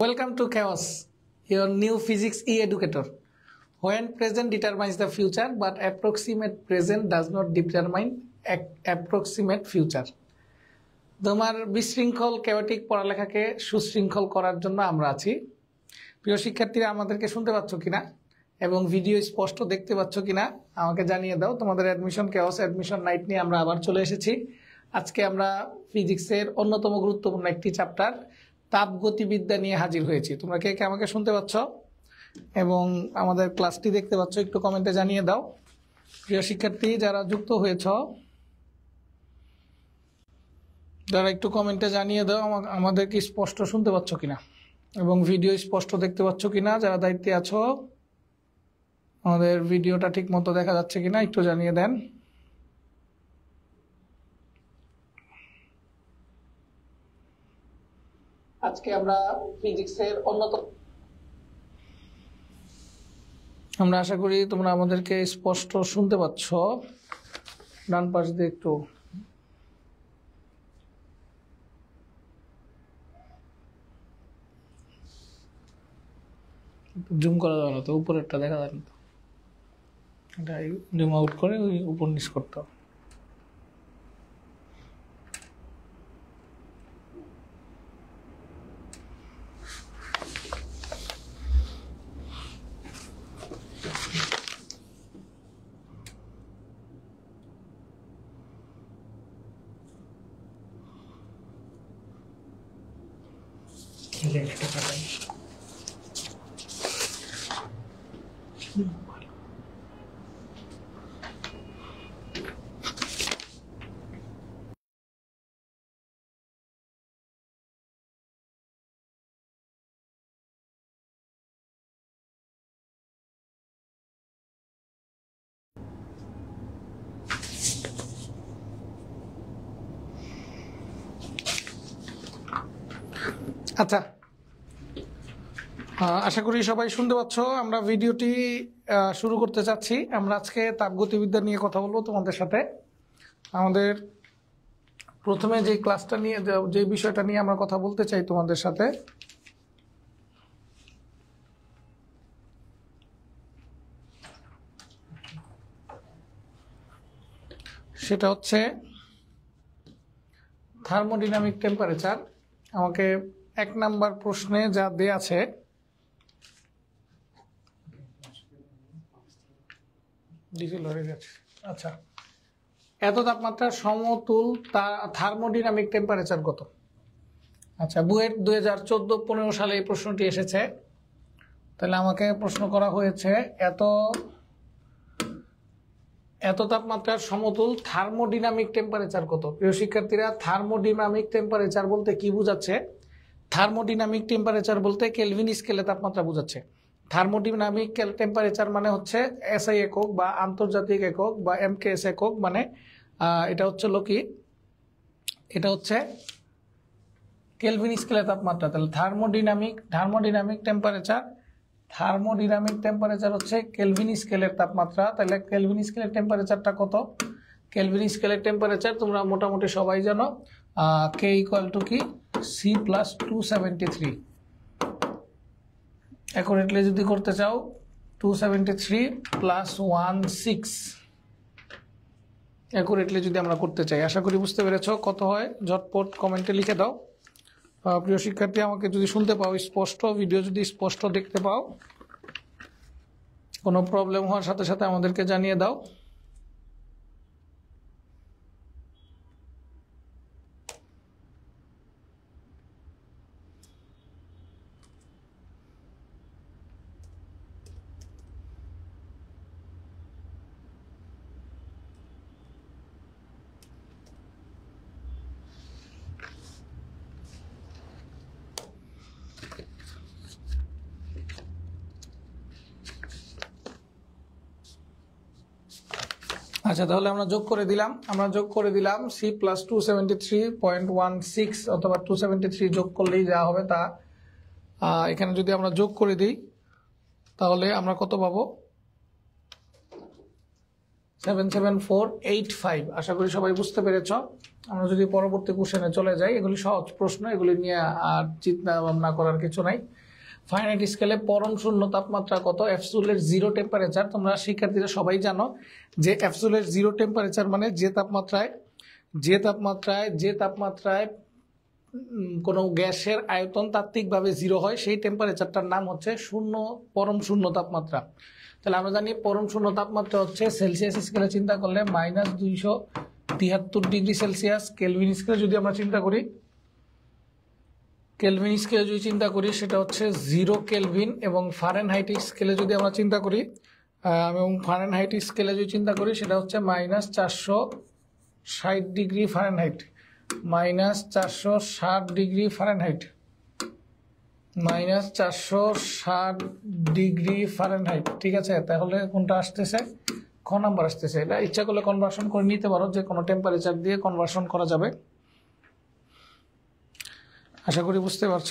Welcome to Chaos, your new physics e-educator. When present determines the future, but approximate present does not determine approximate future. তোমার বিশৃঙ্খল কেওয়াটিক পড়ালেখাকে সুশৃঙ্খল করার জন্য আমরা আছি প্রিয় শিক্ষার্থীরা আমাদেরকে শুনতে পাচ্ছ কিনা এবং ভিডিও স্পষ্ট দেখতে পাচ্ছ কিনা আমাকে জানিয়ে দাও তোমাদের অ্যাডমিশন কেওস অ্যাডমিশন নাইট নিয়ে আমরা আবার চলে এসেছি আজকে আমরা ফিজিক্সের অন্যতম গুরুত্বপূর্ণ একটি চ্যাপ্টার তাপগতিবিদ্যা নিয়ে হাজির হয়েছি। তোমরা কে কে আমাকে শুনতে পাচ্ছ? এবং আমাদের ক্লাসটি দেখতে পাচ্ছ, একটু কমেন্টে জানিয়ে দাও। প্রিয় শিক্ষার্থী, যারা যুক্ত হয়েছ, যারা একটু কমেন্টে জানিয়ে দাও, আমা- আমাদেরকে স্পষ্ট শুনতে পাচ্ছ কিনা? এবং ভিডিও স্পষ্ট দেখতে পাচ্ছ কিনা? যারা দায়িত্বে আছো, আমাদের ভিডিওটা ঠিক মতো দেখা যাচ্ছে কিনা, একটু জানিয়ে দেন। আজকে আমরা ফিজিক্সের অন্যতম আমরা আশা করি তোমরা আমাদেরকে স্পষ্ট শুনতে পাচ্ছ। ডান পাশ দিয়ে একটু। জুম করা যাবে না তো, উপরেরটা দেখা যায় না তো জুম আউট করে ওই উপর নিচ করতে হবে আচ্ছা আহ, আশা করি সবাই শুনতে পাচ্ছ। আমরা ভিডিওটি শুরু করতে চাচ্ছি। আমরা আজকে তাপগতিবিদ্যা নিয়ে কথা বলব তোমাদের সাথে। আমাদের প্রথমে যে ক্লাসটা নিয়ে, যে- বিষয়টা নিয়ে আমরা কথা বলতে চাই তোমাদের সাথে, সেটা হচ্ছে থার্মোডিনামিক টেম্পারেচার আমাকে এক নাম্বার প্রশ্নে যা দেয়া আছে ডিজেল হয়ে গেছে আচ্ছা এত তাপমাত্রা সমতুল থার্মোডিনামিক টেম্পারেচার কত? আচ্ছা বুয়েট দুই হাজার চোদ্দ, পনেরো সালে এই প্রশ্নটি এসেছে। তাহলে আমাকে প্রশ্ন করা হয়েছে, এত এত তাপমাত্রার সমতুল থার্মোডিনামিক টেম্পারেচার কত? প্রিয় শিক্ষার্থীরা, থার্মোডিনামিক টেম্পারেচার বলতে কি বোঝাচ্ছে? থার্মোডিনামিক টেম্পারেচার বলতে কেলভিন স্কেলে তাপমাত্রা বোঝাচ্ছে। থার্মোডিনামিক টেম্পারেচার মানে হচ্ছে এসআই একক বা আন্তর্জাতিক একক বা এমকেএস একক মানে এটা হচ্ছে হলো কি? এটা হচ্ছে কেলভিন স্কেলের তাপমাত্রা। তাহলে thermodynamic thermodynamic temperature thermodynamic temperature হচ্ছে কেলভিন স্কেলের তাপমাত্রা। তাহলে কেলভিন স্কেলের টেম্পারেচারটা কত? কেলভিন স্কেলের টেম্পারেচার তোমরা মোটামুটি সবাই জানো কে ইকুয়াল টু কি? C plus two seventy three accurately যদি করতে চাও two seventy three plus one six accurately যদি আমরা করতে চাই, আশা করি বুঝতে পেরেছ কত হয়? ঝটপট কমেন্টে লিখে দাও। প্রিয় শিক্ষার্থী, আমাকে যদি শুনতে পাও, স্পষ্ট ভিডিও যদি স্পষ্ট দেখতে পাও, কোনো প্রবলেম হওয়ার সাথে সাথে আমাদেরকে জানিয়ে দাও। আচ্ছা তাহলে আমরা যোগ করে দিলাম। আমরা যোগ করে দিলাম সি প্লাস টু অথবা টু যোগ করলেই যা হবে তা। এখানে যদি আমরা যোগ করে দিই, তাহলে আমরা কত পাবো? Seven seven four eight five আশা করি সবাই বুঝতে পেরেছ। আমরা যদি পরবর্তী কোশ্চেনে চলে যাই, এগুলি সহজ প্রশ্ন, এগুলি নিয়ে আর চিন্তা ভাবনা করার কিছু নাই। ফাইনাইট স্কেলে পরম শূন্য তাপমাত্রা কত? অ্যাপসুলের জিরো টেম্পারেচার তোমরা শিক্ষার্থীরা সবাই জানো যে অ্যাপসুলের জিরো টেম্পারেচার মানে যে তাপমাত্রায় যে তাপমাত্রায় যে তাপমাত্রায় কোনো গ্যাসের আয়তন তাত্ত্বিকভাবে জিরো হয়, সেই টেম্পারেচারটার নাম হচ্ছে শূন্য, পরম শূন্য তাপমাত্রা। তাহলে আমরা জানি পরম শূন্য তাপমাত্রা হচ্ছে সেলসিয়াস স্কেলে চিন্তা করলে মাইনাস দুইশো তিয়াত্তর ডিগ্রি সেলসিয়াস কেলভিন স্কেলে যদি আমরা চিন্তা করি কেলভিন স্কেলে যদি চিন্তা করি, সেটা হচ্ছে জিরো কেলভিন এবং ফারেনহাইট স্কেলে যদি আমরা চিন্তা করি এবং ফারেনহাইট স্কেলে যদি চিন্তা করি, সেটা হচ্ছে মাইনাস চারশো ষাট ডিগ্রি ফারেনহাইট। মাইনাস চারশো ষাট ডিগ্রি ফারেনহাইট। মাইনাস চারশো ষাট ডিগ্রি ফারেনহাইট। ঠিক আছে? তাহলে কোনটা আসতেছে? খ নাম্বার আসতেছে। এটা ইচ্ছা করলে কনভার্সন করে নিতে পারো। যে কোনো টেম্পারেচার দিয়ে কনভার্সন করা যাবে। আশা করি বুঝতে পারছ?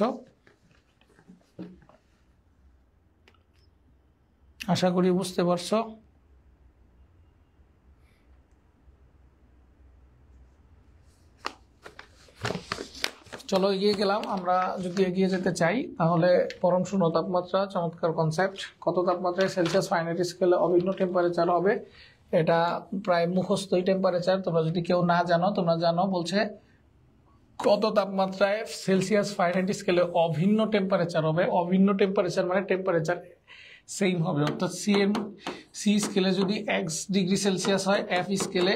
আশা করি বুঝতে পারছ? চলো এগিয়ে গেলাম, আমরা যদি এগিয়ে যেতে চাই, তাহলে পরম শূন্য তাপমাত্রা, চমৎকার কনসেপ্ট কত তাপমাত্রায় সেলসিয়াস ফাইনাইট স্কেলে অভিন্ন টেম্পারেচার হবে? এটা প্রায় মুখস্থই টেম্পারেচার তোমরা যদি কেউ না জানো, তোমরা জানো, বলছে কত তাপমাত্রায় সেলসিয়াস ফাইনাইট স্কেলে অভিন্ন টেম্পারেচার হবে? অভিন্ন টেম্পারেচার মানে টেম্পারেচার সেম হবে। অর্থাৎ সি এর সি স্কেলে যদি এক্স ডিগ্রি সেলসিয়াস হয় এফ স্কেলে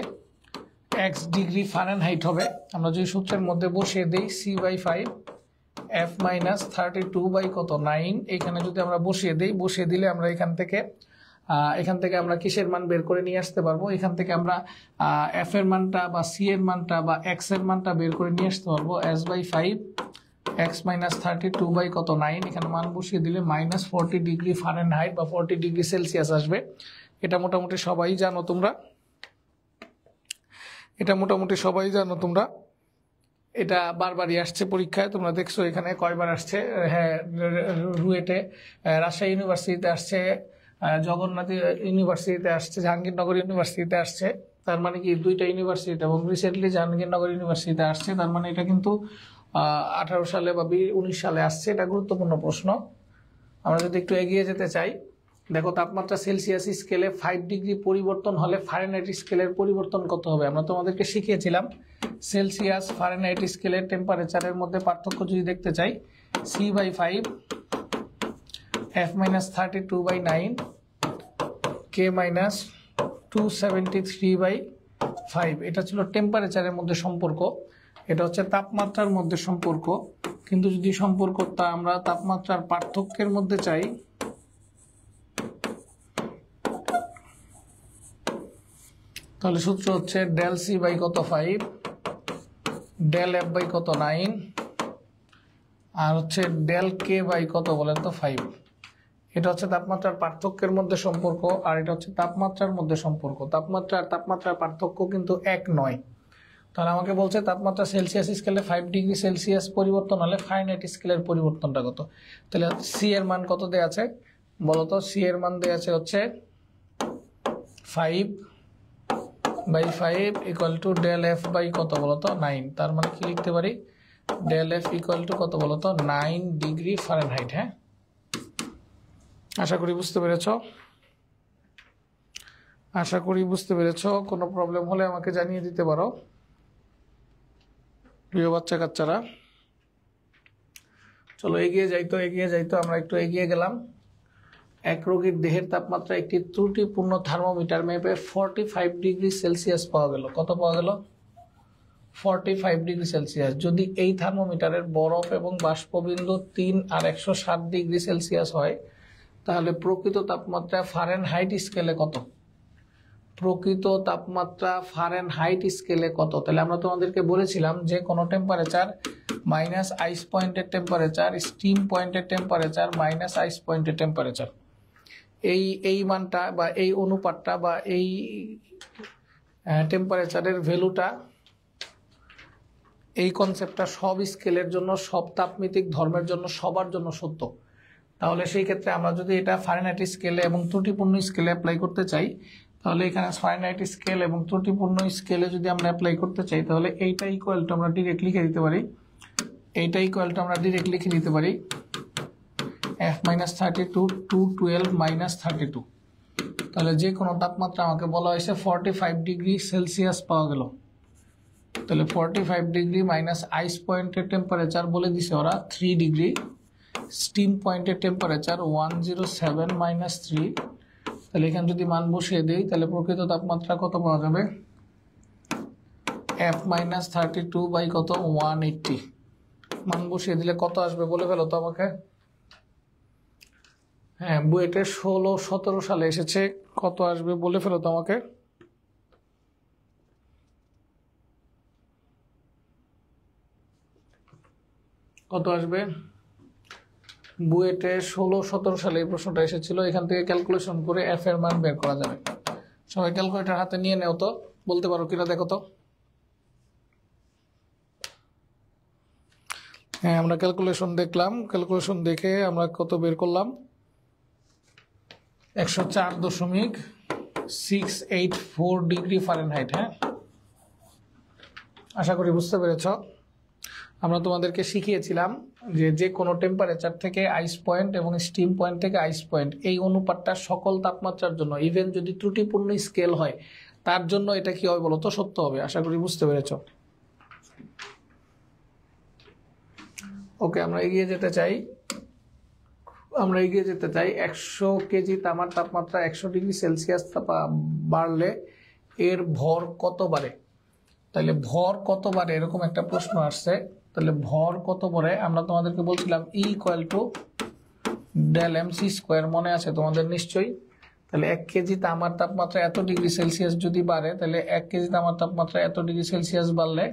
এক্স ডিগ্রি ফারেনহাইট হবে। আমরা যদি সূত্রের মধ্যে বসিয়ে দিই C by five F minus thirty two by কত? নাইন এখানে যদি আমরা বসিয়ে দিই, বসিয়ে দিলে আমরা এখান থেকে এখান থেকে আমরা কিসের মান বের করে নিয়ে আসতে পারব? এখান থেকে আমরা এফ এর মানটা বা সি এর মানটা বা এক্সের মানটা বের করে নিয়ে আসতে পারব। S by five X minus thirty two by কত? নাইন এখানে মান বসিয়ে দিলে মাইনাস ফোরটি ডিগ্রি ফারেনহাইট বা ফোরটি ডিগ্রি সেলসিয়াস আসবে। এটা মোটামুটি সবাই জানো তোমরা। এটা মোটামুটি সবাই জানো তোমরা। এটা বারবারই আসছে পরীক্ষায়। তোমরা দেখছ এখানে কয়বার আসছে। হ্যাঁ রুয়েটে, রাজশাহী ইউনিভার্সিটিতে আসছে জগন্নাথ ইউনিভার্সিটিতে আসছে, জাহাঙ্গীরনগর ইউনিভার্সিটিতে আসছে। তার মানে কি, দুইটা ইউনিভার্সিটি এবং রিসেন্টলি জাহাঙ্গীরনগর ইউনিভার্সিটিতে আসছে। তার মানে এটা কিন্তু আঠারো সালে বা উনিশ সালে আসছে। এটা গুরুত্বপূর্ণ প্রশ্ন। আমরা যদি একটু এগিয়ে যেতে চাই, দেখো তাপমাত্রা সেলসিয়াস স্কেলে ফাইভ ডিগ্রি পরিবর্তন হলে ফারেনহাইট স্কেলের পরিবর্তন কত হবে? আমরা তোমাদেরকে শিখিয়েছিলাম, সেলসিয়াস ফারেনহাইট স্কেলের টেম্পারেচারের মধ্যে পার্থক্য যদি দেখতে চাই C by five F minus thirty two by nine K minus two seventy three by five এটা ছিল টেম্পারেচারের মধ্যে সম্পর্ক। এটা হচ্ছে তাপমাত্রার মধ্যে সম্পর্ক। কিন্তু যদি সম্পর্কটা আমরা তাপমাত্রার পার্থক্যের মধ্যে চাই, তাহলে সূত্র হচ্ছে ডেল সি বাই কত ফাইভ ডেল এফ বাই কত নাইন আর হচ্ছে ডেল কে বাই কত বলেন তো ফাইভ এটা হচ্ছে তাপমাত্রার পার্থক্যের মধ্যে সম্পর্ক আর এটা হচ্ছে তাপমাত্রার মধ্যে সম্পর্ক। তাপমাত্রা আর তাপমাত্রার পার্থক্য কিন্তু এক নয়। তাহলে আমাকে বলছে তাপমাত্রা সেলসিয়াস স্কেলে ফাইভ ডিগ্রি সেলসিয়াস পরিবর্তন হলে ফাইনাইট স্কেলের পরিবর্তনটা কত? তাহলে সি এর মান কত দেওয়া আছে? বলতো সি এর মান দেওয়া আছে হচ্ছে five by five equal to del F by কত বলতো? নাইন তার মানে কি লিখতে পারি? ডেল এফ ইকুয়াল টু কত বলতো? নাইন ডিগ্রি ফারেনহাইট হ্যাঁ? আশা করি বুঝতে পেরেছ? আশা করি বুঝতে পেরেছ, কোনো প্রবলেম হলে আমাকে জানিয়ে দিতে পারো। প্রিয় বাচ্চা কাচ্চারা চলো এগিয়ে যাইতো এগিয়ে যাইতো আমরা একটু এগিয়ে গেলাম। এক রোগীর দেহের তাপমাত্রা একটি ত্রুটিপূর্ণ থার্মোমিটার মেপে ফর্টি ফাইভ ডিগ্রি সেলসিয়াস পাওয়া গেল। কত পাওয়া গেল? Forty five degree Celsius. যদি এই থার্মোমিটারের বরফ এবং বাষ্পবিন্দু তিন আর একশো ষাট ডিগ্রি সেলসিয়াস হয় তাহলে প্রকৃত তাপমাত্রা ফারেন হাইট স্কেলে কত? প্রকৃত তাপমাত্রা ফারেন হাইট স্কেলে কত? তাহলে আমরা তোমাদেরকে বলেছিলাম যে কোনো টেম্পারেচার মাইনাস আইস পয়েন্টের টেম্পারেচার স্টিম পয়েন্টের টেম্পারেচার মাইনাস আইস পয়েন্টের টেম্পারেচার এই এই মানটা বা এই অনুপাতটা বা এই টেম্পারেচারের ভ্যালুটা এই কনসেপ্টটা সব স্কেলের জন্য, সব তাপমিতিক ধর্মের জন্য, সবার জন্য সত্য। তাহলে সেই ক্ষেত্রে আমরা যদি এটা ফারেনহাইট স্কেলে এবং ত্রুটিপূর্ণ স্কেলে অ্যাপ্লাই করতে চাই, তাহলে এখানে ফাইনাইট স্কেল এবং ত্রুটিপূর্ণ স্কেলে যদি আমরা অ্যাপ্লাই করতে চাই, তাহলে এইটা ইকুয়াল টু আমরা ডিরেক্ট লিখে দিতে পারি। এইটা ইকুয়াল টু আমরা ডিরেক্ট লিখে দিতে পারি। F minus thirty two two twelve minus thirty two তাহলে যে কোনো তাপমাত্রা আমাকে বলা হয়েছে ফর্টি ফাইভ ডিগ্রি সেলসিয়াস পাওয়া গেল। তাহলে forty five degree minus ice পয়েন্টের টেম্পারেচার বলে দিছে ওরা থ্রি ডিগ্রি স্টিম পয়েন্টের temperature one zero seven minus three তাহলে এখানে যদি মান বসিয়ে দিই, তাহলে প্রকৃত তাপমাত্রা কত পাওয়া যাবে? F minus thirty two by কত? ওয়ান এইটটি মান বসিয়ে দিলে কত আসবে বলে ফেলো তো আমাকে? হ্যাঁ বুয়েটে ষোলো, সতেরো সালে এসেছে। কত আসবে বলে ফেলো তো আমাকে? কত আসবে? বুয়েটে ষোলো, সতেরো সালে এই প্রশ্নটা এসেছিল। এখান থেকে ক্যালকুলেশন করে এফ এর মান বের করা যাবে। সবাই ক্যালকুলেটার হাতে নিয়ে নেও তো। বলতে পারো কিনা দেখো তো। হ্যাঁ আমরা ক্যালকুলেশন দেখলাম। ক্যালকুলেশন দেখে আমরা কত বের করলাম? একশো চার দশমিক six eight four degree Fahrenheit হ্যাঁ? আশা করি বুঝতে পেরেছ। আমরা তোমাদেরকে শিখিয়েছিলাম যে যে কোনো টেম্পারেচার থেকে আইস পয়েন্ট এবং স্টিম পয়েন্ট থেকে আইস পয়েন্ট এই অনুপাতটা সকল তাপমাত্রার জন্য ইভেন যদি ত্রুটিপূর্ণ স্কেল হয়, তার জন্য এটা কি হবে বলো তো? সত্য হবে, আশা করি বুঝতে পেরেছ। ওকে আমরা এগিয়ে যেতে চাই। আমরা এগিয়ে যেতে চাই। একশো কেজি তামার তাপমাত্রা একশো ডিগ্রি সেলসিয়াস বাড়লে এর ভর কত বাড়ে? তাহলে ভর কত বাড়ে? এরকম একটা প্রশ্ন আসছে। তাহলে ভর কত বাড়ে আমরা তোমাদেরকে বলছিলাম E equal to del M C square মনে আছে তোমাদের নিশ্চয়ই? তাহলে এক কেজি তামার তাপমাত্রা এত ডিগ্রি সেলসিয়াস যদি বাড়ে, তাহলে এক কেজি তামার তাপমাত্রা এত ডিগ্রি সেলসিয়াস বাড়লে,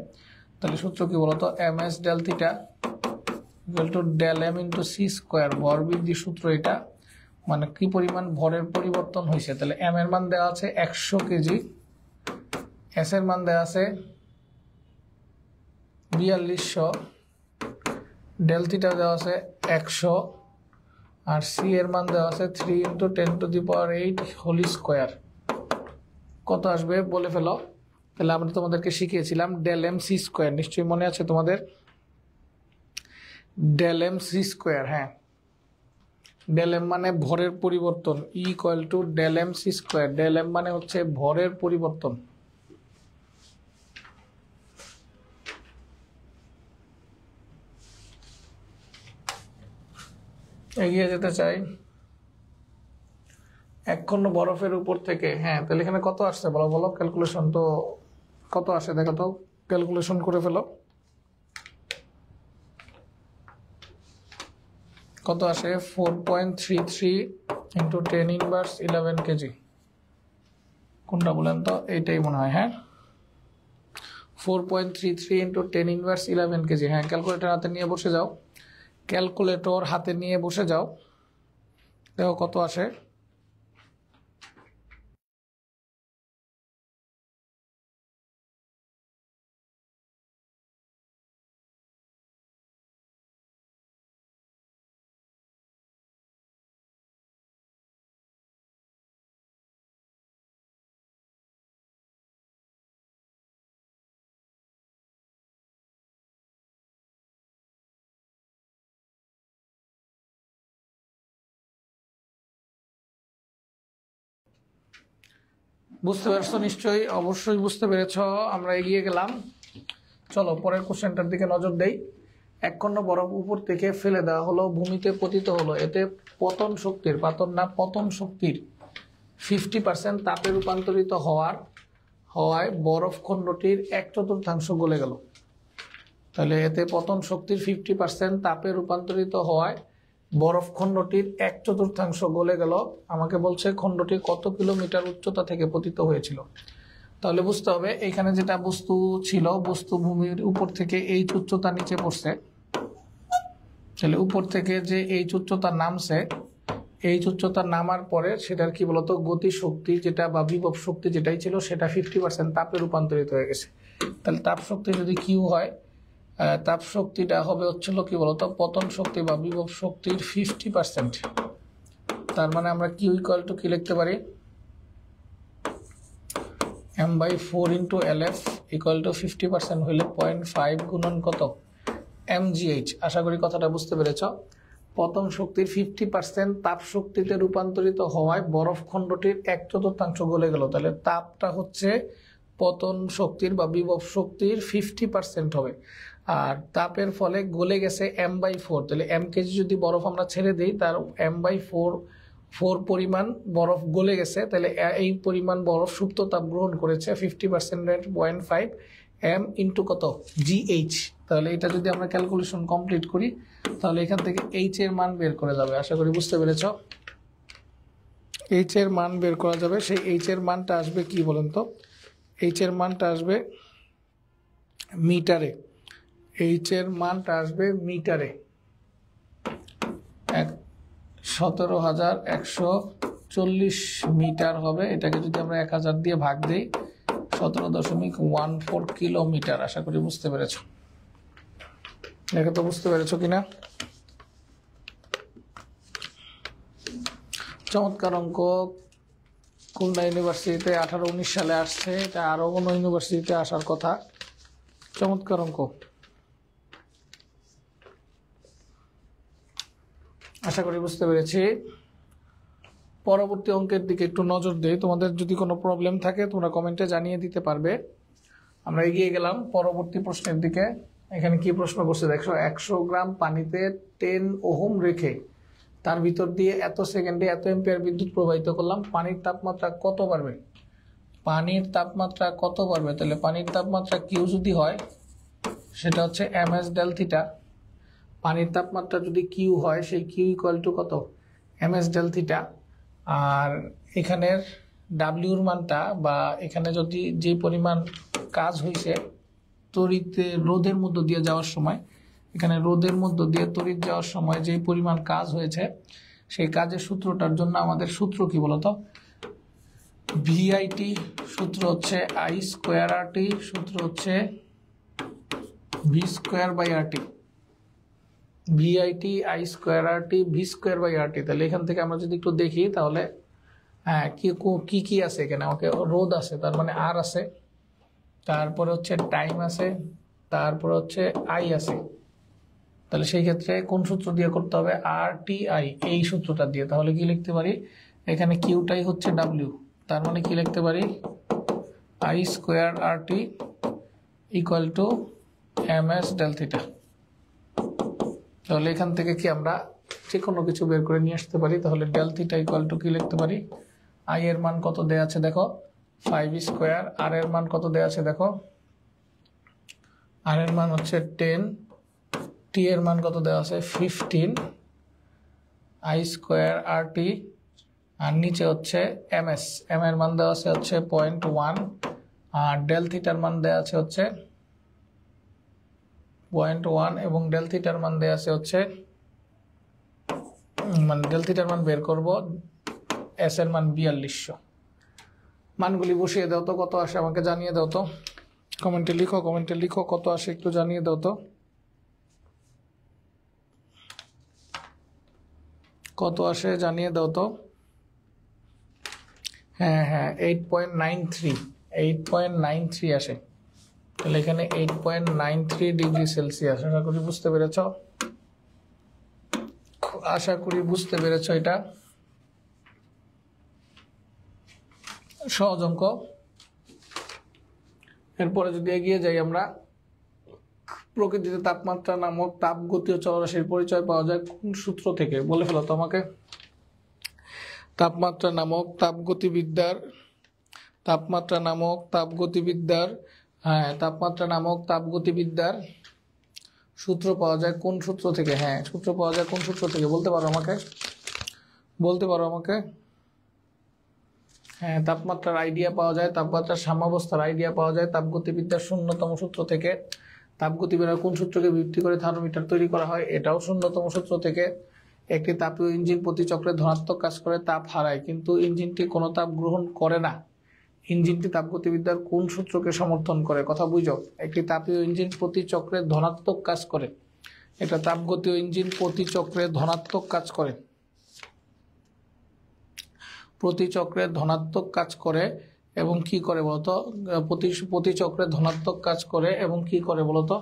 তাহলে সূত্র কি বলতো? M S del theta equal to del M into C square ভর বৃদ্ধি সূত্র এটা। মানে কি পরিমাণ ভরের পরিবর্তন হয়েছে? তাহলে এম এর মান দেওয়া আছে একশো কেজি এস এর মান দেওয়া আছে বিয়াল্লিশশো ডেল থিটা দেওয়া আছে একশো, আর সি এর মান দেওয়া আছে three into ten to the power eight whole square. কত আসবে বলে ফেলো। তাহলে আমরা তোমাদেরকে শিখিয়েছিলাম ডেল এম সি স্কোয়ার। নিশ্চয়ই মনে আছে তোমাদের? ডেল এম সি স্কোয়ার হ্যাঁ। ডেল এম মানে ভরের পরিবর্তন equal to del M C square. Del M মানে হচ্ছে ভরের পরিবর্তন। এগিয়ে যেতে চাই। খণ্ড বরফের উপর থেকে হ্যাঁ তাহলে এখানে কত আসছে বলো বলো ক্যালকুলেশন তো কত আসে দেখো তো ক্যালকুলেশন করে ফেলো। কত আসে? Four point three three into ten inverse eleven KG কোনটা বলেন তো? এইটাই মনে হয় হ্যাঁ। Four point three three into ten inverse eleven KG হ্যাঁ ক্যালকুলেটার হাতে নিয়ে বসে যাও। ক্যালকুলেটর হাতে নিয়ে বসে যাও। দেখো কত আসে। বুঝতে পেরেছ নিশ্চয়ই? অবশ্যই বুঝতে পেরেছ, আমরা এগিয়ে গেলাম। চলো, পরের কোশ্চেনটার দিকে নজর দেই। এক খণ্ড বরফ উপর থেকে ফেলে দেওয়া হলো, ভূমিতে পতিত হলো। এতে পতন শক্তির, পাতন না, পতন শক্তির ফিফটি পার্সেন্ট তাপে রূপান্তরিত হওয়ার, হওয়ায় বরফ খণ্ডটির এক চতুর্থাংশ গলে গেল। তাহলে এতে পতন শক্তির ফিফটি পার্সেন্ট তাপে রূপান্তরিত হওয়ায় বরফ খণ্ডটির এক চতুর্থাংশ গলে গেল। আমাকে বলছে, খণ্ডটি কত কিলোমিটার উচ্চতা থেকে পতিত হয়েছিল? তাহলে বুঝতে হবে, এখানে যেটা বস্তু ছিল, বস্তু ভূমির উপর থেকে এই উচ্চতা নিচে পড়ছে। তাহলে উপর থেকে যে এই উচ্চতা নামছে, এই উচ্চতা নামার পরে সেটার কি বলতো গতি শক্তি যেটা বা বিভব শক্তি যেটাই ছিল, সেটা ফিফটি পার্সেন্ট তাপে রূপান্তরিত হয়ে গেছে। তাহলে তাপ শক্তি যদি কিউ হয় তাপ শক্তিটা হবে হচ্ছিল কি বলতো? পতন শক্তি বা বিভব শক্তির ফিফটি পার্সেন্ট তার মানে আমরা কিউ ইকুয়াল টু কি লিখতে পারি? M by four into L F equal to fifty percent হইলে পয়েন্ট ফাইভ গুণন কত? এম জিএইচ আশা করি কথাটা বুঝতে পেরেছ। পতন শক্তির ফিফটি পার্সেন্ট তাপ শক্তিতে রূপান্তরিত হওয়ায় বরফ খণ্ডটির এক চতুর্থাংশ গলে গেল। তাহলে তাপটা হচ্ছে পতন শক্তির বা বিভব শক্তির ফিফটি পার্সেন্ট হবে। আর তাপের ফলে গলে গেছে এম বাই ফোর তাহলে এম কেজি যদি বরফ আমরা ছেড়ে দিই, তার এম বাই ফোর ফোর পরিমাণ বরফ গলে গেছে। তাহলে এই পরিমাণ বরফ সুপ্ত তাপ গ্রহণ করেছে fifty percent point five M into কত? জিএইচ তাহলে এটা যদি আমরা ক্যালকুলেশন কমপ্লিট করি, তাহলে এখান থেকে এইচ এর মান বের করে যাবে। আশা করি বুঝতে পেরেছ? এইচ এর মান বের করা যাবে। সেই এইচ এর মানটা আসবে কি বলেন তো? এইচ এর মানটা আসবে মিটারে। এইচ এর মানটা আসবে মিটারে। এক, সতেরো হাজার একশো চল্লিশ মিটার হবে। এটাকে যদি আমরা এক হাজার দিয়ে ভাগ দিই, সতেরো দশমিক ওয়ান ফোর কিলোমিটার। আশা করি বুঝতে পেরেছ। দেখে তো বুঝতে পেরেছ কিনা? চমৎকার অঙ্ক। খুলনা ইউনিভার্সিটিতে আঠারো উনিশ সালে আসছে। এটা আরও কোনো ইউনিভার্সিটিতে আসার কথা। চমৎকার অঙ্ক। আশা করি বুঝতে পেরেছি। পরবর্তী অঙ্কের দিকে একটু নজর দেই। তোমাদের যদি কোনো প্রবলেম থাকে, তোমরা কমেন্টে জানিয়ে দিতে পারবে। আমরা এগিয়ে গেলাম পরবর্তী প্রশ্নের দিকে। এখানে কি প্রশ্ন করছে দেখো একশো গ্রাম পানিতে টেন ওহম রেখে তার ভিতর দিয়ে এত সেকেন্ডে এত এম্পিয়ার বিদ্যুৎ প্রবাহিত করলাম, পানির তাপমাত্রা কত বাড়বে? পানির তাপমাত্রা কত বাড়বে? তাহলে পানির তাপমাত্রা কিউ যদি হয়, সেটা হচ্ছে এম এস ডেল থিটা পানির তাপমাত্রা যদি কিউ হয়, সেই কিউ ইকুয়াল টু কত? এম এস ডেল থিটা আর এখানের ডাব্লিউর মানটা বা এখানে যদি যে পরিমাণ কাজ হয়েছে তড়িৎ রোদের মধ্য দিয়ে যাওয়ার সময়, এখানে রোদের মধ্য দিয়ে তড়িৎ যাওয়ার সময় যে পরিমাণ কাজ হয়েছে, সেই কাজের সূত্রটার জন্য আমাদের সূত্র কি বলতো? ভিআইটি সূত্র হচ্ছে আই স্কোয়ার আর টি সূত্র হচ্ছে V square by R T V I T I square R T V square by R T তাহলে এখান থেকে আমরা যদি একটু দেখি, তাহলে হ্যাঁ কি, কো- আছে এখানে? আমাকে রোদ আছে, তার মানে আর আছে। তারপরে হচ্ছে টাইম আছে, তারপরে হচ্ছে আই আছে। তাহলে সেই ক্ষেত্রে কোন সূত্র দিয়ে করতে হবে? আর টি আই এই সূত্রটা দিয়ে। তাহলে কি লিখতে পারি? এখানে কিউটাই হচ্ছে ডাব্লিউ তার মানে কি লিখতে পারি? I square R T equal to M S del theta তাহলে এখান থেকে কি আমরা যে কোনো কিছু বের করে নিয়ে আসতে পারি? তাহলে ডেল থিটা ইকুয়াল টু কি লিখতে পারি? আই এর মান কত দেয়া আছে দেখো? ফাইভ স্কোয়ার আর এর মান কত দেয়া আছে দেখো? আর এর মান হচ্ছে টেন টি এর মান কত দেওয়া আছে? Fifteen I square R T আর নিচে হচ্ছে এম এস এম এর মান দেওয়া আছে হচ্ছে পয়েন্ট ওয়ান আর ডেল থিটার মান দেওয়া আছে হচ্ছে পয়েন্ট ওয়ান এবং ডেল থিটার মান দেওয়া আছে হচ্ছে মানে ডেল থিটার মান বের করব এস এর মান বিয়াল্লিশশো। মানগুলি বসিয়ে দাও তো, কত আসে আমাকে জানিয়ে দাও তো। কমেন্টে লিখো কমেন্টে লিখো, কত আসে একটু জানিয়ে দাও তো। কত আসে জানিয়ে দাও তো। হ্যাঁ হ্যাঁ eight point nine three eight point nine three আসে। তাহলে এখানে eight point nine three degree Celsius, আশা করি বুঝতে পেরেছ? আশা করি বুঝতে পেরেছ এটা। সহজ অঙ্ক। এরপরে যদি এগিয়ে যাই আমরা, প্রকৃতিতে তাপমাত্রা নামক তাপগতীয় চলরাশির পরিচয় পাওয়া যায় কোন সূত্র থেকে? বলে ফেলো তো আমাকে। তাপমাত্রা নামক তাপগতিবিদ্যার, তাপমাত্রা নামক তাপগতিবিদ্যার হ্যাঁ তাপমাত্রা নামক তাপগতিবিদ্যার সূত্র পাওয়া যায় কোন সূত্র থেকে? হ্যাঁ সূত্র পাওয়া যায় কোন সূত্র থেকে? বলতে পারো আমাকে? বলতে পারো আমাকে? হ্যাঁ তাপমাত্রার আইডিয়া পাওয়া যায়, তাপমাত্রার সাম্যাবস্থার আইডিয়া পাওয়া যায়, তাপগতিবিদ্যার শূন্যতম সূত্র থেকে। তাপগতিবিদ্যার কোন সূত্রকে ভিত্তি করে থার্মোমিটার তৈরি করা হয়? এটাও শূন্যতম সূত্র থেকে। একটি তাপীয় ইঞ্জিন প্রতি চক্রে ধনাত্মক কাজ করে, তাপ হারায়, কিন্তু ইঞ্জিনটি কোনো তাপ গ্রহণ করে না। ইঞ্জিনটি তাপগতিবিদ্যার কোন সূত্রকে সমর্থন করে? কথা বুঝো। একটি তাপীয় ইঞ্জিন প্রতি চক্রে ধনাত্মক কাজ করে। এটা তাপগতীয় ইঞ্জিন প্রতি চক্রে ধনাত্মক কাজ করে। প্রতি চক্রে ধনাত্মক কাজ করে এবং কি করে বলতো? প্রতি প্রতি চক্রে ধনাত্মক কাজ করে এবং কি করে বলতো?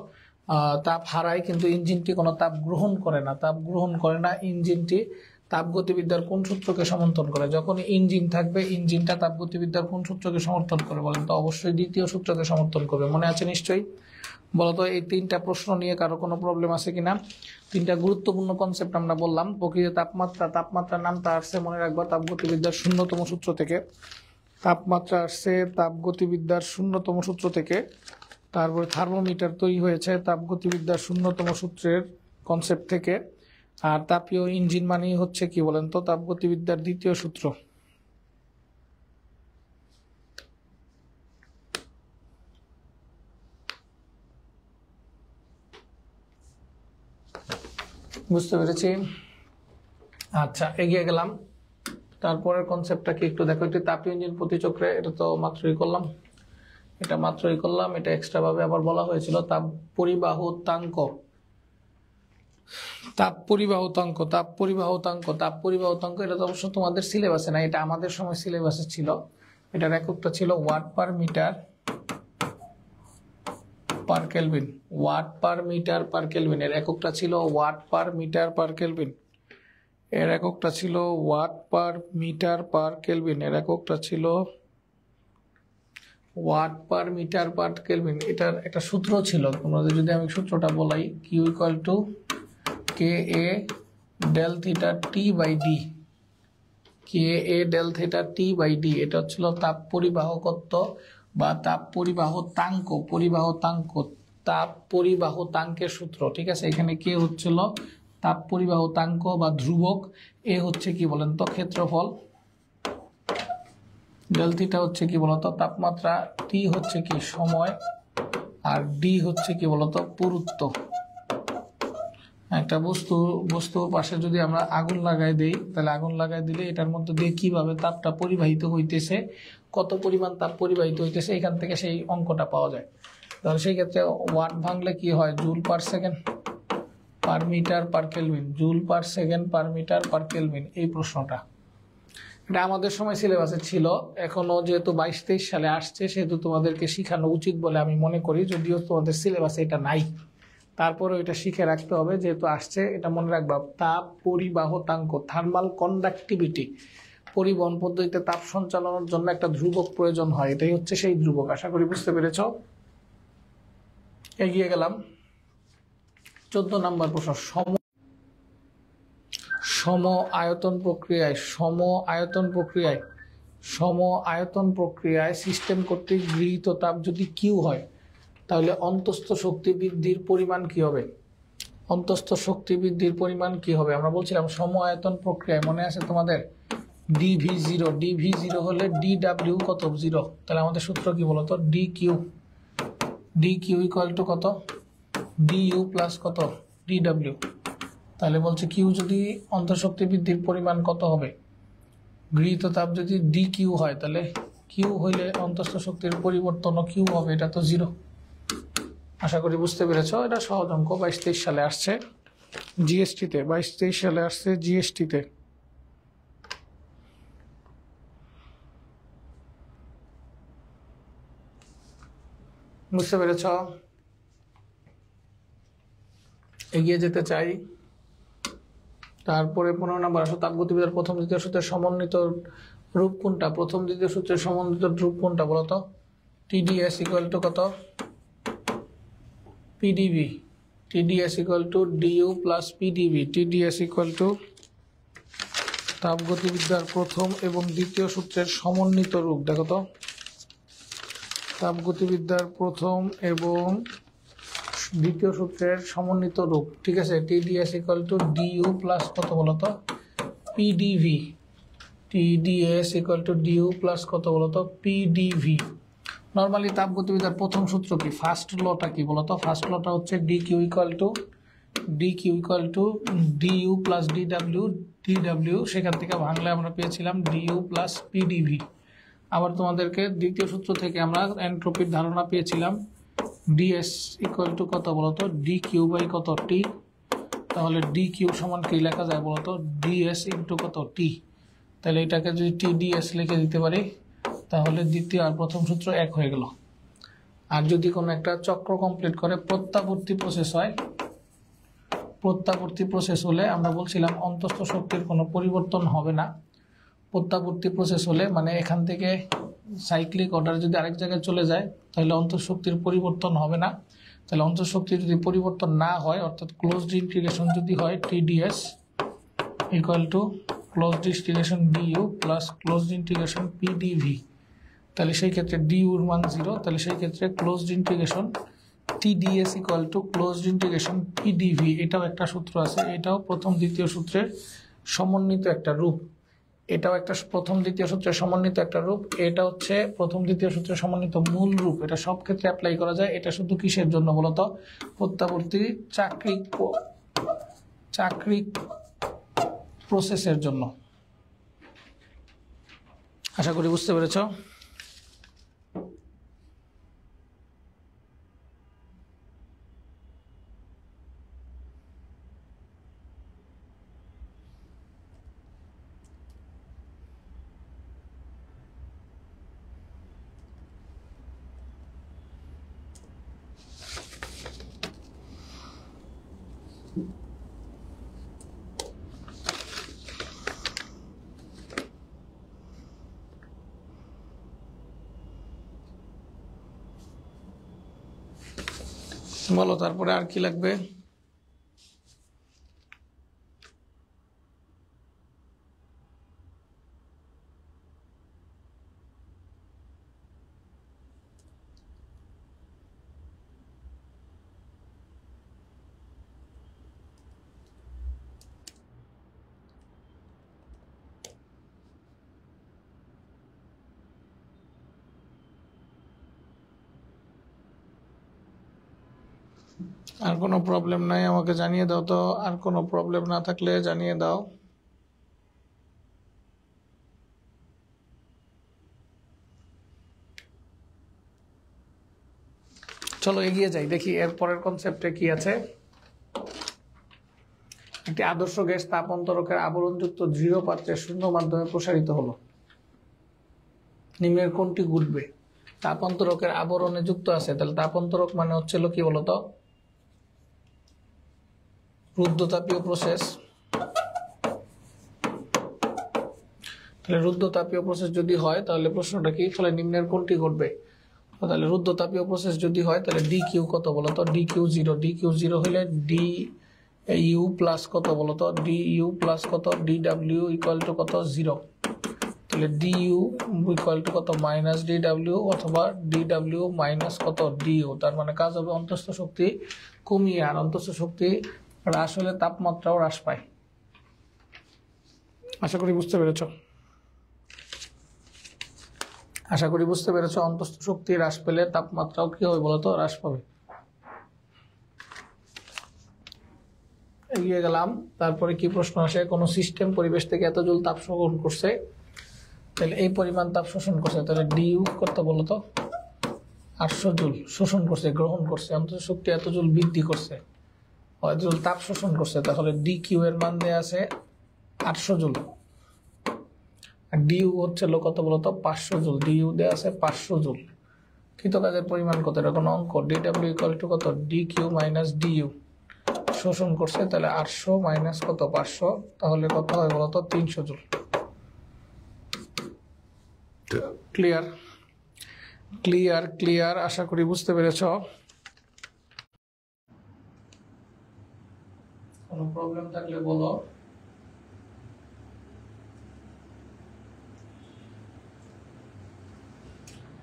তাপ হারায় কিন্তু ইঞ্জিনটি কোনো তাপ গ্রহণ করে না। তাপ গ্রহণ করে না, ইঞ্জিনটি তাপগতিবিদ্যার কোন সূত্রকে সমর্থন করে? যখন ইঞ্জিন থাকবে, ইঞ্জিনটা তাপগতিবিদ্যার কোন সূত্রকে সমর্থন করে বলেন? তো অবশ্যই দ্বিতীয় সূত্রকে সমর্থন করবে। মনে আছে নিশ্চয়ই? বলতো এই তিনটা প্রশ্ন নিয়ে কারও কোনো প্রবলেম আছে কিনা? তিনটা গুরুত্বপূর্ণ কনসেপ্ট আমরা বললাম। প্রকৃতির তাপমাত্রা, তাপমাত্রার নামটা আসছে, মনে রাখবা, তাপগতিবিদ্যার শূন্যতম সূত্র থেকে। তাপমাত্রা আসছে, তাপগতিবিদ্যার শূন্যতম সূত্র থেকে। তারপরে থার্মোমিটার তৈরি হয়েছে, তাপগতিবিদ্যার শূন্যতম সূত্রের কনসেপ্ট থেকে। আর তাপীয় ইঞ্জিন মানেই হচ্ছে কি বলেন তো? তাপগতিবিদ্যার দ্বিতীয় সূত্র। বুঝতে পেরেছি? আচ্ছা এগিয়ে গেলাম। তারপরের কনসেপ্টটা কি একটু দেখো? একটি তাপীয় ইঞ্জিন প্রতি চক্রে এটা তো মাত্রই করলাম। এটা মাত্রই করলাম। এটা এক্সট্রা ভাবে আবার বলা হয়েছিল তাপ পরিবাহ পরিবাহতাঙ্ক তাপ পরিবাহতাঙ্ক তাপ পরিবাহতাঙ্ক তাপ পরিবাহতাঙ্ক, এটা তো অবশ্য তোমাদের সিলেবাসে না এটা আমাদের সময় সিলেবাসে ছিল। এটার এককটা ছিল watt per metre per kelvin watt per metre per kelvin এর এককটা ছিল watt per metre per kelvin এর এককটা ছিল watt per metre per kelvin এর এককটা ছিল watt per metre per kelvin এটার একটা সূত্র ছিল, তোমাদের যদি আমি সূত্রটা বলাই Q equal to K A del theta T by D K A del theta T by D এটা হচ্ছিল তাপ পরিবাহকত্ব বা তাপ পরিবাহতাঙ্ক পরিবাহতাঙ্ক তাপ পরিবাহতাঙ্কের সূত্র, ঠিক আছে? এখানে কে হচ্ছিল তাপ পরিবাহতাঙ্ক বা ধ্রুবক। এ হচ্ছে কি বলেন তো? ক্ষেত্রফল। ডেল থিটা হচ্ছে কি বলতো? তাপমাত্রা টি হচ্ছে কি? সময়। আর ডি হচ্ছে কি বলতো? পুরুত্ব। একটা বস্তু বস্তু পাশে যদি আমরা আগুন লাগাই দেই, তাহলে আগুন লাগাই দিলে এটার মধ্যে দিয়ে কীভাবে তাপটা পরিবাহিত হইতেছে, কত পরিমাণ তাপ পরিবাহিত হইতেছে, এখান থেকে সেই অঙ্কটা পাওয়া যায়। তাহলে সেই ক্ষেত্রে ওয়াট ভাঙলে কি হয়? Joule per second per metre per kelvin. Joule per second per metre per kelvin, এই প্রশ্নটা। এটা আমাদের সময় সিলেবাসে ছিল এখনও যেহেতু বাইশ তেইশ সালে আসছে, সেহেতু তোমাদেরকে শিখানো উচিত বলে আমি মনে করি, যদিও তোমাদের সিলেবাসে এটা নাই। তারপরে এটা শিখে রাখতে হবে, যেহেতু আসছে, এটা মনে রাখবা তাপ পরিবাহতাঙ্ক থার্মাল কন্ডাক্টিভিটি পরিবহন পদ্ধতিতে তাপ সঞ্চালনের জন্য একটা ধ্রুবক প্রয়োজন হয়, এটাই হচ্ছে সেই ধ্রুবক, আশা করি বুঝতে পেরেছ? এগিয়ে গেলাম। চোদ্দ নম্বর প্রশ্ন, সম সম আয়তন প্রক্রিয়ায়, সম আয়তন প্রক্রিয়ায়, সম আয়তন প্রক্রিয়ায় সিস্টেম কর্তৃক গৃহীত তাপ যদি কিউ হয় তাহলে অন্তস্থ শক্তি বৃদ্ধির পরিমাণ কি হবে? অন্তস্থ শক্তি বৃদ্ধির পরিমাণ কি হবে? আমরা বলছিলাম সম আয়তন প্রক্রিয়ায়, মনে আছে তোমাদের? D V zero D V zero হলে ডি ডাব্লিউ কত? জিরো তাহলে আমাদের সূত্র কি বলতো? D Q D Q equal to কত? ডি ইউ প্লাস কত? ডি ডাব্লিউ তাহলে বলছে কিউ যদি অন্তঃশক্তি বৃদ্ধির পরিমাণ কত হবে? গৃহীত তাপ যদি ডি কিউ হয়, তাহলে কিউ হইলে অন্তস্থ শক্তির পরিবর্তনও কিউ হবে, এটা তো জিরো আশা করি বুঝতে পেরেছ, এটা সহজ অঙ্ক বাইশ তেইশ সালে আসছে। জিএসটিতে বাইশ তেইশ সালে আসছে জিএসটিতে। বুঝতে পেরেছ? এগিয়ে যেতে চাই। তারপরে পনেরো নম্বর আসো তাপগতিবিদ্যার প্রথম দ্বিতীয় সূত্রের সমন্বিত রূপ কোনটা? প্রথম দ্বিতীয় সূত্রের সমন্বিত রূপ কোনটা বলতো T D S equal to কত? P D V T D S equal to D U plus P D V T D S equal to তাপগতিবিদ্যার প্রথম এবং দ্বিতীয় সূত্রের সমন্বিত রূপ। দেখো তো। তাপগতিবিদ্যার প্রথম এবং দ্বিতীয় সূত্রের সমন্বিত রূপ। ঠিক আছে? T D S equal to D U plus কত বলতো P D V T D S equal to D U plus কত বলতো পিডিভি নর্মালি তাপগতিবিদ্যার প্রথম সূত্র কি? ফার্স্ট লটা কি বলতো? ফার্স্ট লটা হচ্ছে D Q equal to D Q equal to D U plus D W D W সেখান থেকে ভাঙলে আমরা পেয়েছিলাম ডি ইউ প্লাস পিডিভি আবার তোমাদেরকে দ্বিতীয় সূত্র থেকে আমরা এন্ট্রপির ধারণা পেয়েছিলাম। ডিএস ইকুয়াল টু কত বলতো? ডি কিউ বাই কত? টি তাহলে ডি কিউ সমান কি লেখা যায় বলতো? ডিএস ইন্টু কত? টি তাহলে এটাকে যদি টি ডিএস লিখে দিতে পারি তাহলে দ্বিতীয় আর প্রথম সূত্র এক হয়ে গেল। আর যদি কোনো একটা চক্র কমপ্লিট করে, প্রত্যাবর্তী প্রসেস হয়, প্রত্যাবর্তী প্রসেস হলে আমরা বলছিলাম অন্তস্থ শক্তির কোনো পরিবর্তন হবে না। প্রত্যাবর্তী প্রসেস হলে মানে এখান থেকে সাইক্লিক অর্ডার যদি আরেক জায়গায় চলে যায়, তাহলে অন্তঃশক্তির পরিবর্তন হবে না। তাহলে অন্তঃশক্তি যদি পরিবর্তন না হয়, অর্থাৎ ক্লোজড ইন্টিগ্রেশন যদি হয় T D S equal to closed integration D U plus closed integration P D V তাহলে সেই ক্ষেত্রে ডিউর মান জিরো তাহলে সেই ক্ষেত্রে closed integration T D S equal to closed integration P D V এটাও একটা সূত্র আছে, এটাও প্রথম দ্বিতীয় সূত্রের সমন্বিত একটা রূপ। এটাও একটা প্রথম দ্বিতীয় সূত্রের সমন্বিত একটা রূপ, এটা হচ্ছে প্রথম দ্বিতীয় সূত্রের সমন্বিত মূল রূপ, এটা সব ক্ষেত্রে অ্যাপ্লাই করা যায়, এটা শুধু কিসের জন্য মূলত প্রত্যাবর্তী চাকরি চাকরি প্রসেসের জন্য। আশা করি বুঝতে পেরেছ? বলো তারপরে আর কি লাগবে? আর কোনো প্রবলেম নাই, আমাকে জানিয়ে দাও তো। আর কোনো প্রবলেম না থাকলে জানিয়ে দাও। চলো এগিয়ে যাই, দেখি এর পরের কনসেপ্টে কি আছে। একটি আদর্শ গ্যাস তাপ অন্তরকের আবরণযুক্ত দৃঢ় পাত্রে শূন্য মাধ্যমে প্রসারিত হলো। নিম্নের কোনটি ঘটবে তাপ অন্তরকের আবরণে যুক্ত আছে, তাহলে তাপ অন্তরক মানে হচ্ছিল কি বলতো? রুদ্ধতাপীয় প্রসেস তাহলে রুদ্ধতাপীয় প্রসেস যদি হয়, তাহলে প্রশ্নটা কি? তাহলে নিম্নের কোনটি ঘটবে? তাহলে রুদ্ধতাপীয় প্রসেস যদি হয়, তাহলে ডি কিউ কত বলতো D Q zero D Q zero হলে ডি ইউ প্লাস কত বলতো ডি ইউ প্লাস কত? ডি ডাব্লিউ ইকুয়াল টু কত? জিরো তাহলে ডি ইউ ইকুয়াল টু কত? মাইনাস ডি ডাব্লিউ অথবা ডি ডাব্লিউ মাইনাস কত? ডি ইউ তার মানে কাজ হবে অন্তস্থ শক্তি কমিয়ে আর অন্তস্থ শক্তি হ্রাস হলে তাপমাত্রাও হ্রাস পায়। আশা করি বুঝতে পেরেছ। আশা করি বুঝতে পেরেছ অন্তস্থ শক্তি হ্রাস পেলে তাপমাত্রাও কি হবে বলতো হ্রাস পাবে। এগিয়ে গেলাম। তারপরে কি প্রশ্ন আসে? কোন সিস্টেম পরিবেশ থেকে এত জল তাপ শোষণ করছে? তাহলে এই পরিমাণ তাপ শোষণ করছে তাহলে ডিউ কত বলতো আটশো জুল শোষণ করছে গ্রহণ করছে। অন্তত শক্তি এত জুল বৃদ্ধি করছে। জুল তাপ শোষণ করছে তাহলে ডি কিউ এর মান দেওয়া আছে আটশো জুল। আর ডিউ হচ্ছে কত বলতো? পাঁচশো জুল। ডিউ দেওয়া আছে পাঁচশো জুল। কৃত কাজের পরিমাণ কত? এটা কোনো অঙ্ক। ডি ডাব্লিউ ইকুয়াল টু কত? D Q minus D U শোষণ করছে তাহলে আটশো মাইনাস কত? পাঁচশো। তাহলে কত হয় বলতো? তিনশো জুল। ক্লিয়ার ক্লিয়ার ক্লিয়ার আশা করি বুঝতে পেরেছ। কোনো প্রবলেম থাকলে বলো।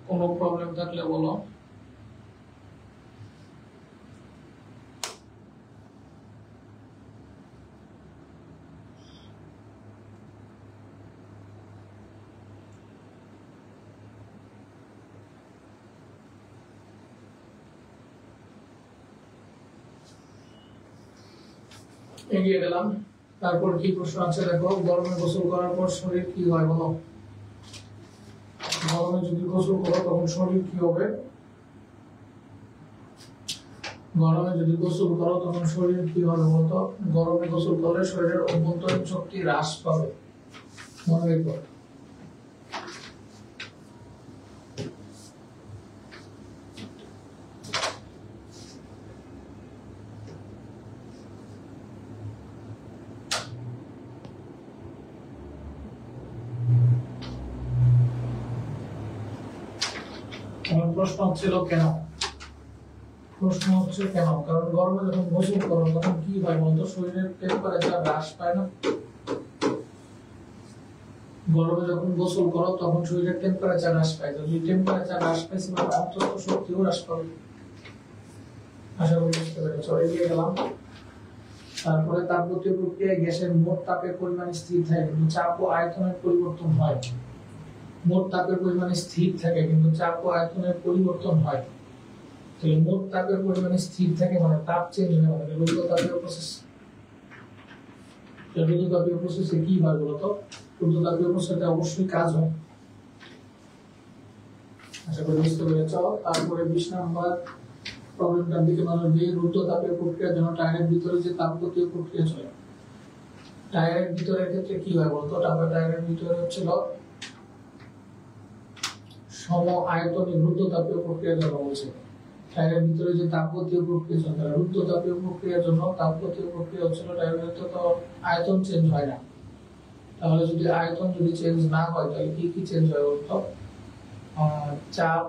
কোনো প্রবলেম থাকলে বলো। এগিয়ে গেলাম। তারপর কি প্রশ্ন আছে দেখো, গরমে গোসল করার পর শরীর কি হয় বলো? গরমে যদি গোসল করো তখন শরীর কি হবে? গরমে যদি গোসল করো তখন শরীর কি হবে বলতো? গরমে গোসল করলে শরীরের অভ্যন্তরীণ শক্তি হ্রাস পাবে। মনে রেখো প্রশ্ন হচ্ছিল কেন? প্রশ্ন হচ্ছে কেন? কারণ গরমে যখন গোসল করো তখন কি হয় বলতো? শরীরের টেম্পারেচার হ্রাস পায় না? গরমে যখন গোসল করো, তখন শরীরের টেম্পারেচার হ্রাস পায়। যদি টেম্পারেচার হ্রাস পাইছে মানে অন্তত শক্তিও হ্রাস পাবে। আশা করি বুঝতে পেরেছ। এগিয়ে গেলাম। তারপরে তাপগতীয় প্রক্রিয়ায় গ্যাসের মোট তাপের পরিমাণ স্থির থাকে। কিন্তু চাপ ও আয়তনের পরিবর্তন হয়। মোট তাপের পরিমাণ স্থির থাকে, কিন্তু চাপ ও আয়তনের পরিবর্তন হয়। তাহলে মোট তাপের পরিমাণ স্থির থাকে মানে তাপ চেঞ্জ হয় মানে রুদ্র তাপীয় প্রসেস রুদ্র তাপীয় প্রসেসে কি হয় বলতো? রুদ্র তাপীয় প্রসেসে অবশ্যই কাজ হয়। আশা করি বুঝতে পেরেছ। তারপরে বিশ নাম্বার প্রবলেমটার দিকে নজর দিয়ে রুদ্র তাপীয় প্রক্রিয়ার জন্য টায়ারের ভিতরে যে তাপগতীয় প্রক্রিয়া চলে। টায়ারের ভিতরে ক্ষেত্রে কি হয় বলতো? টায়ারের ভিতরে হচ্ছিল সম আয়তনে তাপীয় প্রক্রিয়ার জন্য বলছে। টায়ারের ভিতরে যে তাপগতীয় প্রক্রিয়া চলে তাপীয় প্রক্রিয়ার জন্য তাপগতীয় প্রক্রিয়া হচ্ছিল টায়ারের তো আয়তন চেঞ্জ হয় না। তাহলে যদি আয়তন যদি চেঞ্জ না হয়, তাহলে কি কি চেঞ্জ হয় বলতো? চাপ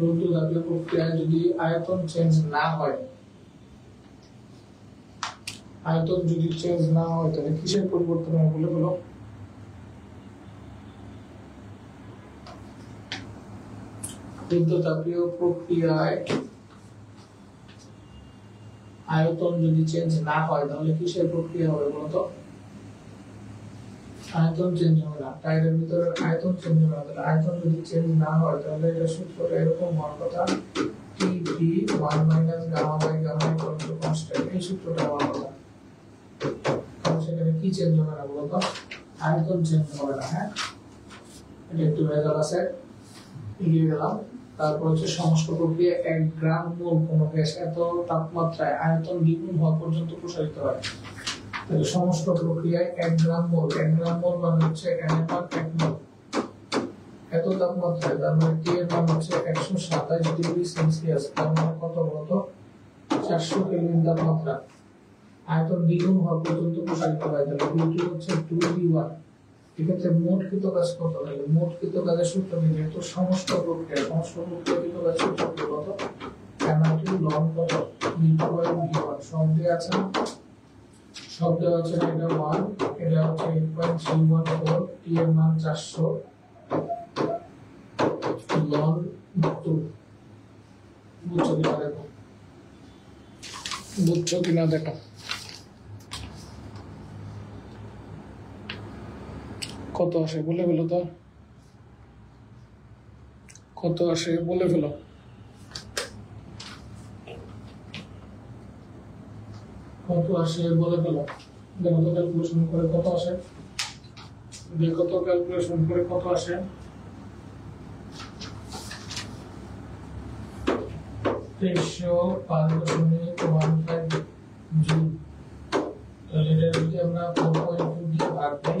রুদ্র তাপীয় প্রক্রিয়ায় যদি আয়তন চেঞ্জ না হয়, আয়তন যদি চেঞ্জ না হয়, তাহলে কিসের পরিবর্তন হয় বলে বলো? রুদ্র তাপীয় প্রক্রিয়ায় আয়তন যদি চেঞ্জ না হয়, তাহলে কিসের প্রক্রিয়া হবে বলতো আয়তন চেঞ্জ হবে না। টায়ারের ভিতরে আয়তন চেঞ্জ হবে না। আয়তন যদি চেঞ্জ না হয়, তাহলে এটা সূত্রটা এরকম হওয়ার কথা। T V one minus gamma by gamma constant এই সূত্রটা হওয়ার কথা। সেখানে কি চেঞ্জ হবে না আয়তন চেঞ্জ হবে না হ্যাঁ? এটা একটু ভেজাল আছে এগিয়ে গেলাম। তারপর হচ্ছে সমস্ত প্রক্রিয়া এক গ্রাম মোল গ্যাস, এত তাপমাত্রায় আয়তন দ্বিগুণ হওয়া পর্যন্ত প্রসারিত হয়। তাহলে সমস্ত প্রক্রিয়ায় এক গ্রাম মোল, এক গ্রাম মোল মানে হচ্ছে এক মোল। এত তাপমাত্রায়, তার মানে টি এর মান হচ্ছে একশো সাতাশ ডিগ্রি সেলসিয়াস, তার মানে কত চারশো কেলভিন তাপমাত্রা। আয়তন দ্বিগুণ হওয়া পর্যন্ত প্রসারিত হয়, তাহলে হচ্ছে টু বি ওয়ান এক্ষেত্রে মোট কৃত কাজ কত তাহলে মোট কৃত কাজের সূত্র যেহেতু সমস্ত প্রক্রিয়া সমস্ত প্রক্রিয়া কৃত কাজ সূত্র কত? এনআরটি লন কত বি টু বাই সব দিয়ে আছে সব দেওয়া আছে এটা ওয়ান এটা হচ্ছে eight point three one four T এর মান চারশো। লন টু বুঝছ কিনা দেখো। কিনা দেখো। কত আসে বলে ফেলো তো। কত আসে বলে ফেলো। কত আসে বলে ফেলো। দেখো তো ক্যালকুলেশন করে কত আসে। দেখো তো ক্যালকুলেশন করে কত আসে। তেইশশো পাঁচ দশমিক ওয়ান ফাইভ এটা যদি আমরা ফোর পয়েন্ট টু দিয়ে ভাগ দিই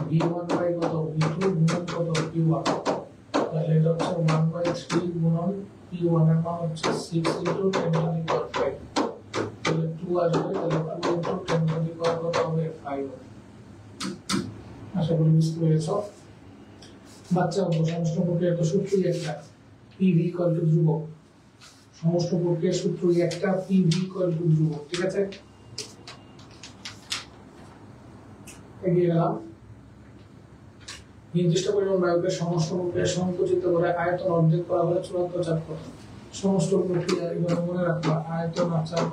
ভি ওয়ান বাই কত ভি টু গুণন কত পি ওয়ান তাহলে এটা হচ্ছে ওয়ান বাই থ্রি গুণন পি ওয়ানের মান হচ্ছে six into ten to the power five তাহলে টু আসবে তাহলে two into ten to the power কত হবে ফাইভ আশা করি বুঝতে পেরেছ বাচ্চা সমস্ত প্রক্রিয়া তো সূত্রই একটা পিভি ইকুয়াল টু ধ্রুবক সমস্ত প্রক্রিয়ার সূত্রই একটা পিভি ইকুয়াল টু ধ্রুবক ঠিক আছে এগিয়ে গেলাম নির্দিষ্ট পরিমাণ বায়ুকে সমস্ত প্রক্রিয়া সংকুচিত করে আয়তন অর্ধেক করা হলে চূড়ান্ত চাপ কত সমস্ত প্রক্রিয়া এবার মনে রাখবা, আয়তন আর চাপ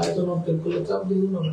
আয়তন অর্ধেক করলে চাপ দ্বিগুণ হবে।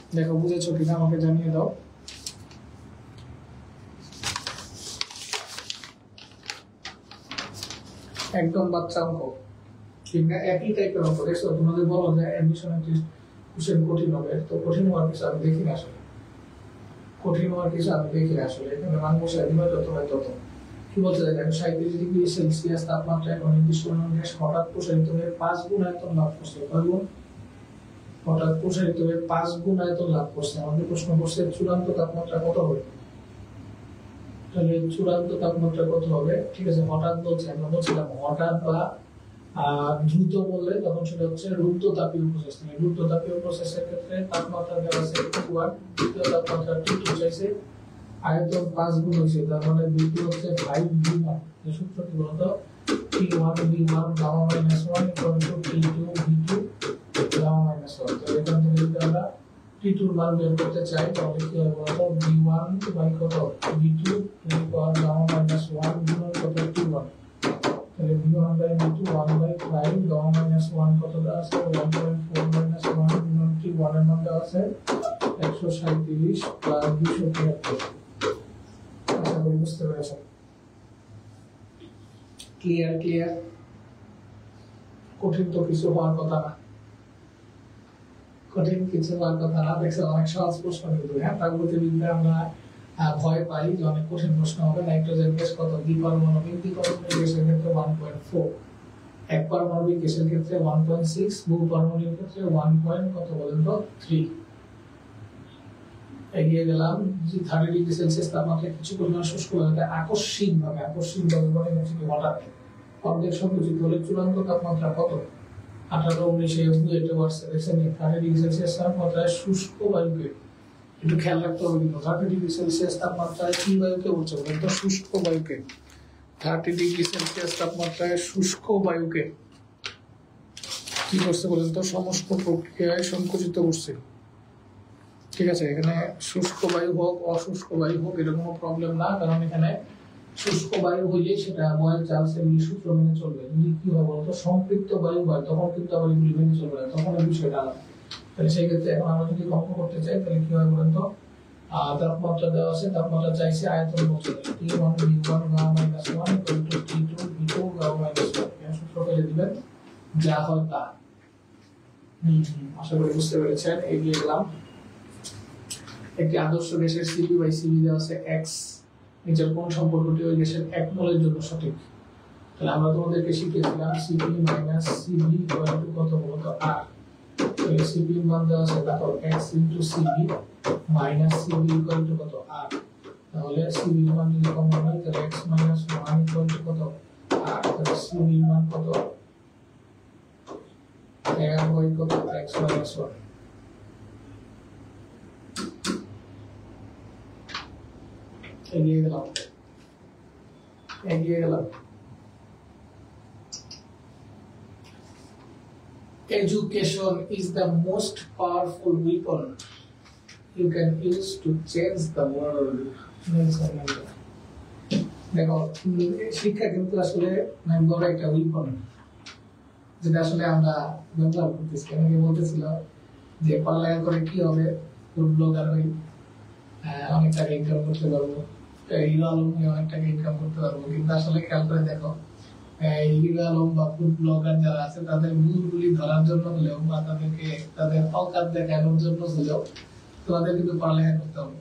দেখো, বুঝেছ কিনা? আমাকে জানিয়ে দাও। একদম বাচ্চা অঙ্ক। একই টাইপের অঙ্ক, দেখছ? তোমাদের বলো যে কোশ্চেন কঠিন হবে, তো কঠিন হওয়ার কিছু আমি দেখি না আসলে। কঠিন হওয়ার কিছু আমি দেখি না আসলে। এখানে মান বসে যত হয় তত। কি বলতে দেখেন সাঁত্রিশ ডিগ্রি সেলসিয়াস তাপমাত্রা এখন নির্দিষ্ট গ্যাস হঠাৎ প্রসারিত হয়ে পাঁচ গুণ আয়তন লাভ করছে কয় গুণ হঠাৎ প্রসারিত হয়ে পাঁচ গুণ আয়তন লাভ করছে। আমাদের প্রশ্ন করছে, চূড়ান্ত তাপমাত্রা কত হবে? তাহলে চূড়ান্ত তাপমাত্রা কত হবে? ঠিক আছে, হঠাৎ বলছে, আমরা বলছিলাম হঠাৎ বা দ্রুত বললে তখন সেটা হচ্ছে রুদ্ধ তাপীয় প্রসেস রুদ্ধ তাপীয় প্রসেসের ক্ষেত্রে তাপমাত্রা দেওয়া তাপমাত্রা আয়তন পাঁচ গুণ হয়েছে, তার মানে হচ্ছে ফাইভ ভি ওয়ান যে সূত্র কি বলতো? T one one gamma minus one two T two একশো তিয়াত্তর বুঝতে কঠিন তো কিছু হওয়ার কথা না। কঠিন কিছু কথা না। দেখছেন অনেক সহজ প্রশ্ন কিন্তু। হ্যাঁ প্রাগতিবিদ্যা আমরা ভয় পাই যে অনেক কঠিন প্রশ্ন হবে। নাইট্রোজেন গ্যাস কত? দ্বিপারমাণবিক দ্বিপারমাণবিক গ্যাসের ক্ষেত্রে ওয়ান পয়েন্ট ফোর এক পারমাণবিক গ্যাসের ক্ষেত্রে ওয়ান পয়েন্ট সিক্স বহু পারমাণবিক ক্ষেত্রে ওয়ান পয়েন্ট কত বলেন তো? থ্রি এগিয়ে গেলাম। যে থার্টি ডিগ্রি সেলসিয়াস তাপমাত্রা কিছু পরিমাণ শুষ্ক হয়ে আকস্মিক ভাবে আকস্মিক ভাবে মানে হচ্ছে কি হঠাৎ অর্ধেক সংকুচিত হলে চূড়ান্ত তাপমাত্রা কত? আঠারো, উনিশে বুয়েটে বাড়ছে দেখছেন থার্টি ডিগ্রি সেলসিয়াস তাপমাত্রায় শুষ্ক বায়ুকে। একটু খেয়াল রাখতে হবে কিন্তু থার্টি ডিগ্রি সেলসিয়াস তাপমাত্রায় কি বায়ুকে বলছে বলেন তো শুষ্ক বায়ুকে। থার্টি ডিগ্রি সেলসিয়াস তাপমাত্রায় শুষ্ক বায়ুকে। কি করছে বলেন তো? সমস্ত প্রক্রিয়ায় সংকুচিত করছে। ঠিক আছে, এখানে শুষ্ক বায়ু হোক, অশুষ্ক বায়ু হোক এটা কোনো প্রবলেম না, কারণ এখানে শুষ্ক বায়ু হইলে সেটা বয়েল চার্লস এর সূত্র মেনে চলবে। যদি কি হয় বলতো? সম্পৃক্ত বায়ু হয় তখন কিন্তু আবার এগুলি মেনে চলবে না, তখন এই বিষয়টা আলাদা। তাহলে সেই ক্ষেত্রে এখন আমরা যদি অঙ্ক করতে চাই, তাহলে কি হয় বলেন তো তাপমাত্রা দেওয়া আছে, তাপমাত্রা চাইছে আয়তন T one V one gamma minus one two T V two gamma minus one সূত্র ফেলে দিবেন, যা হয় তা। আশা করি বুঝতে পেরেছেন, এগিয়ে গেলাম। একটি আদর্শ গ্যাসের সিপি বাই সিবি দেওয়া আছে এক্স নিচের কোন সম্পর্কটি ওই গ্যাসের এক মোলের জন্য সঠিক। তাহলে আমরা তোমাদেরকে শিখিয়েছিলাম C P minus C V two কত বলতো আর তাহলে সিপি মান দেওয়া আছে তারপর X into C V minus C V equal to কত আর তাহলে সিবি মান যদি কমন হয়, তাহলে X minus one equal to কত আর তাহলে সিবি মান কত? বাই কত? এক্স মাইনাস ওয়ান এগিয়ে গেলাম এগিয়ে গেলাম Education is the most powerful weapon you can use to change the world. Nelson Mandela. দেখো উম, শিক্ষা কিন্তু আসলে মানে বড় একটা উইপন যেটা আসলে আমরা ব্যবহার করতেছি। অনেকে বলতেছিল যে পড়ালেখা করে কি হবে? ফুড ব্লগার হই? আহ, অনেক টাকা ইনকাম করতে পারব। ইনকাম করতে পারব। কিন্তু আসলে খেয়াল দেখো হিরো আলম ব্লগার যারা আছে, তাদের ভুলগুলি ধরার জন্য হলেও বা তাদেরকে তাদের জন্য পড়ালেখা করতে হবে।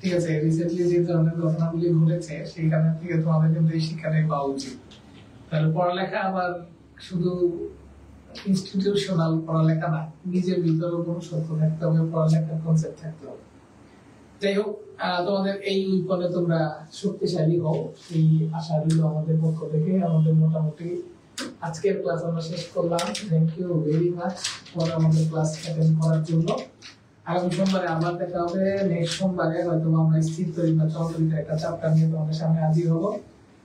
ঠিক আছে রিসেন্টলি যে ধরনের ঘটনাগুলি ঘটেছে সেইখানে থেকে তোমাদের কিন্তু এই শিক্ষাটাই পাওয়া উচিত। তাহলে পড়ালেখা আবার শুধু ইনস্টিটিউশনাল পড়ালেখা না, নিজের ভিতরেও কোনো সত্য থাকতে হবে, পড়ালেখার কনসেপ্ট থাকতে হবে। যাই হোক তোমাদের এই উইপনে তোমরা শক্তিশালী হও। এই আশা রইল আমাদের পক্ষ থেকে। আমাদের মোটামুটি আজকের ক্লাস আমরা শেষ করলাম। Thank you very much for আমাদের ক্লাস অ্যাটেন্ড করার জন্য। আগামী সোমবারে আবার দেখা হবে। নেক্সট সোমবারে হয়তো আমরা স্থির তৈরি বা চলতরিতে একটা চ্যাপ্টার নিয়ে তোমাদের সামনে হাজির হব।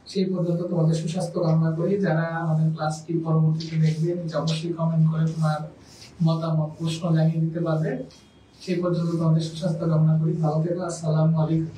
সেই পর্যন্ত তোমাদের সুস্বাস্থ্য কামনা করি। যারা আমাদের ক্লাসটি পরবর্তীতে দেখবে অবশ্যই কমেন্ট করে তোমার মতামত, প্রশ্ন জানিয়ে দিতে পারবে। সেই পর্যন্ত তোমাদের সুস্বাস্থ্য কামনা করি। ভালো থেকো আসসালামু আলাইকুম।